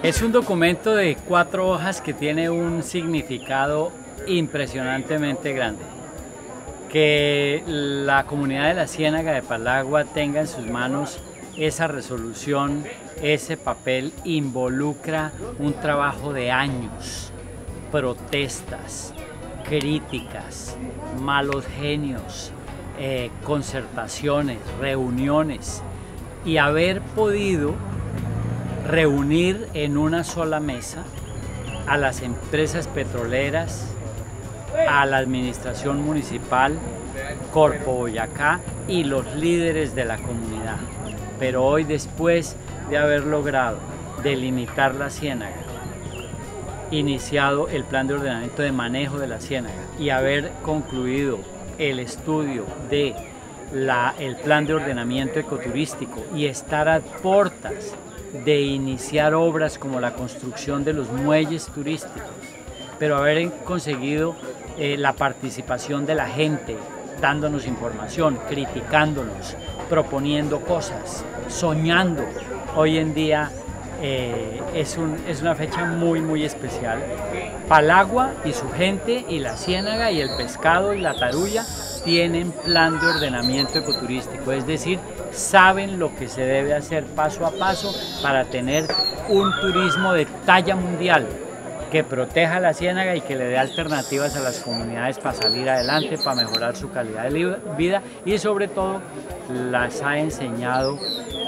Es un documento de cuatro hojas que tiene un significado impresionantemente grande. Que la comunidad de la Ciénaga de Palagua tenga en sus manos esa resolución, ese papel, involucra un trabajo de años, protestas, críticas, malos genios, eh, concertaciones, reuniones y haber podido reunir en una sola mesa a las empresas petroleras, a la administración municipal, Corpo Boyacá y los líderes de la comunidad. Pero hoy después de haber logrado delimitar la ciénaga, iniciado el plan de ordenamiento de manejo de la ciénaga y haber concluido el estudio de el plan de ordenamiento ecoturístico y estar a portas de iniciar obras como la construcción de los muelles turísticos, pero haber conseguido eh, la participación de la gente, dándonos información, criticándonos, proponiendo cosas, soñando. Hoy en día eh, es, un, es, una fecha muy, muy especial. Palagua y su gente y la ciénaga y el pescado y la tarulla tienen plan de ordenamiento ecoturístico, es decir, saben lo que se debe hacer paso a paso para tener un turismo de talla mundial que proteja la ciénaga y que le dé alternativas a las comunidades para salir adelante, para mejorar su calidad de vida y sobre todo las ha enseñado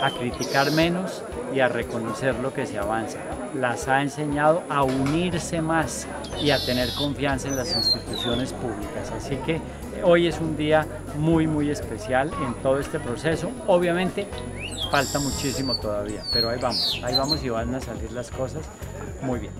a criticar menos y a reconocer lo que se avanza. Las ha enseñado a unirse más y a tener confianza en las instituciones públicas. Así que hoy es un día muy, muy especial en todo este proceso. Obviamente falta muchísimo todavía, pero ahí vamos, ahí vamos y van a salir las cosas muy bien.